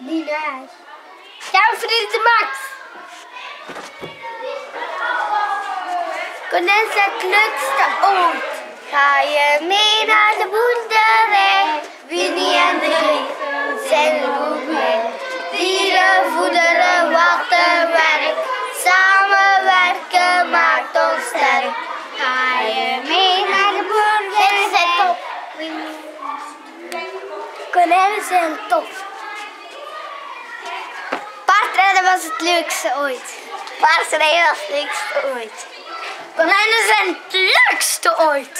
Dina's. Jouw vriend Max. Konijn is het leukste ooit. Ga je mee naar de boerderij? Winnie en de zijn goed mee. Dieren voederen, wachten, werk. Samenwerken maakt ons sterk. Ga je mee naar de boerderij? Dit zijn top. Konijnen zijn tof. Was het leukste ooit. Paardrijden was het leukste ooit. Konijnen zijn het leukste ooit.